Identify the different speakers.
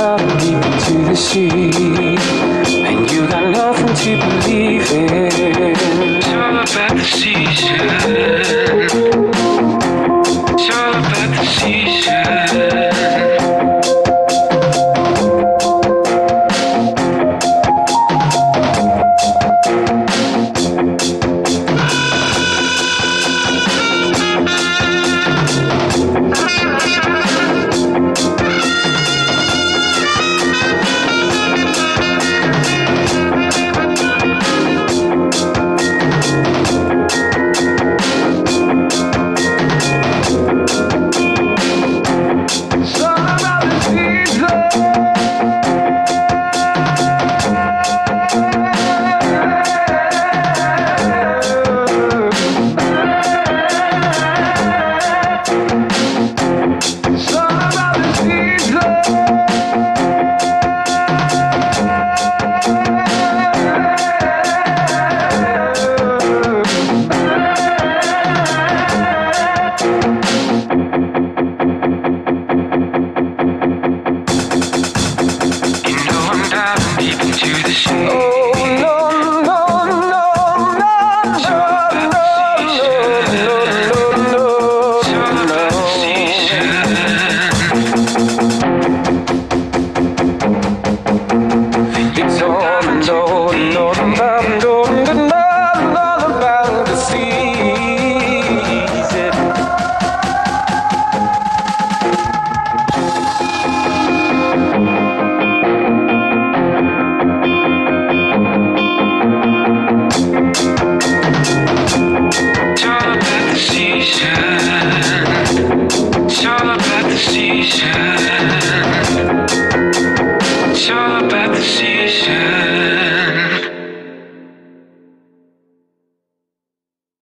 Speaker 1: up deep into the sea. And you got nothing to believe in It's all about the season. It's all about the season. Oh.